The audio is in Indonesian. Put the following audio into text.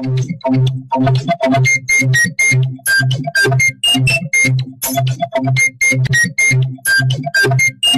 Thank you.